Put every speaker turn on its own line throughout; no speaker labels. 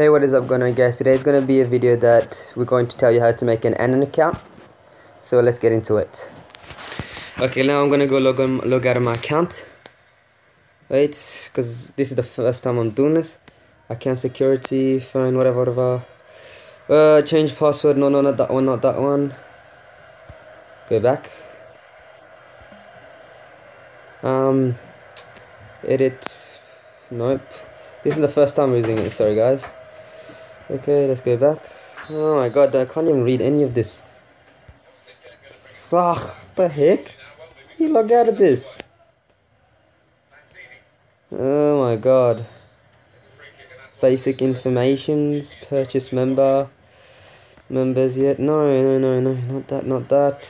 Hey what is up going on guys, today is going to be a video that we're going to tell you how to make an Anon account. So let's get into it. Okay now I'm going to go log, on, log out of my account. Wait, because this is the first time I'm doing this. Account security, fine, whatever, whatever. Uh, change password, no, no, not that one, not that one. Go back. Um, edit, nope. This is the first time using it, sorry guys. Okay, let's go back. Oh my god, I can't even read any of this. Ugh, the heck? You log out of this. Oh my god. Basic informations, purchase member, members yet? No, no, no, no, not that, not that.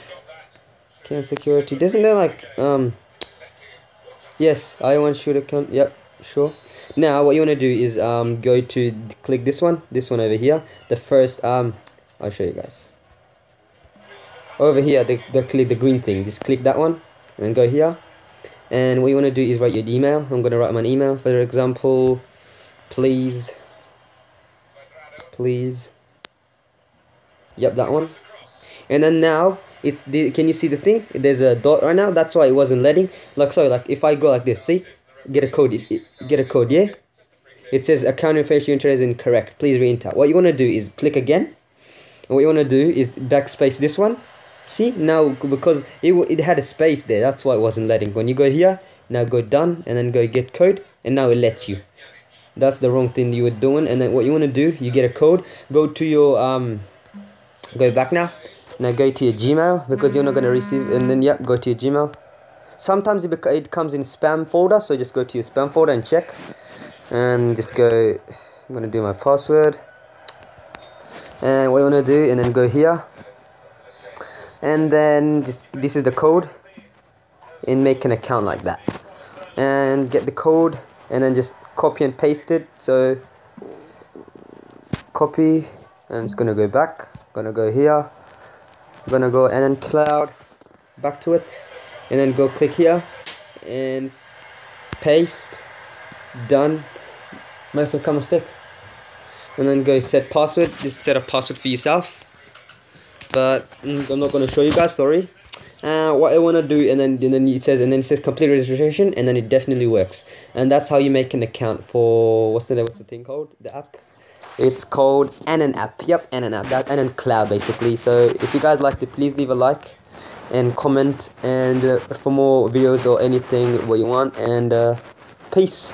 Can security. Doesn't there like, um, yes, I want should account, yep, sure. Now what you want to do is um go to click this one this one over here. The first um i'll show you guys. Over here the, the click the green thing. Just click that one and go here. And what you want to do is write your email. I'm going to write my email. For example please please. Yep that one. And then now it's the, can you see the thing? There's a dot right now. That's why it wasn't letting. Like so like if i go like this see get a code get a code yeah? It says account information entered is incorrect. Please re-enter. What you want to do is click again. And what you want to do is backspace this one. See? Now because it, it had a space there. That's why it wasn't letting. When you go here now go done and then go get code and now it lets you. That's the wrong thing you were doing. And then what you want to do you get a code. Go to your um go back now. Now go to your gmail because you're not going to receive and then yep go to your gmail sometimes it, it comes in spam folder so just go to your spam folder and check. And just go I'm gonna do my password. And what you want to do and then go here. And then just this is the code and make an account like that. And get the code and then just copy and paste it. So copy and it's gonna go back. Gonna go here. Gonna go and then cloud. Back to it and then go click here and paste. Done. Nice come a stick. And then go set password. Just set a password for yourself. But mm, I'm not going to show you guys sorry. Uh, what I want to do and then and then it says and then it says complete registration and then it definitely works. And that's how you make an account for what's the what's the thing called? The app it's called Anon app yep Anon app that Anon cloud basically. So if you guys liked it please leave a like and comment and uh, for more videos or anything what you want. And uh, peace